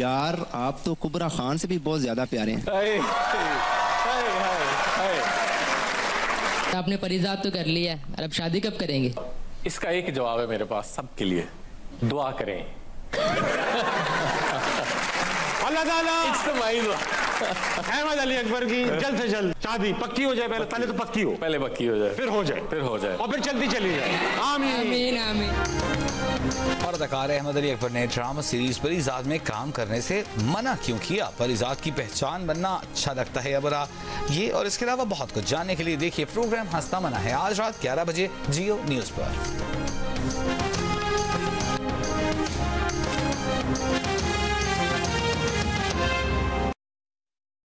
यार आप तो कुबरा खान से भी बहुत ज़्यादा प्यारे हैं। हाय, हाय, हाय, हाय। आपने परिजात तो कर लिया है और अब शादी कब करेंगे? इसका एक जवाब है मेरे पास सबके लिए। दुआ करें। अहमद अली अकबर की जल्द से जल्द शादी पक्की हो जाए पहले पहले तो पक्की हो। पहले पक्की हो जाए। फिर हो जाए। फिर हो जाए। और फिर चलती चली जाए। आमीन और अदाकार अहमद अली अकबर ने ड्रामा सीरीज़ परिजाद में काम करने से मना क्यों किया? परिजाद की पहचान बनना अच्छा लगता है अबरा। ये और इसके अलावा बहुत कुछ जानने के लिए देखिए प्रोग्राम हंसता मना है। आज रात 11 बजे जियो न्यूज़ पर।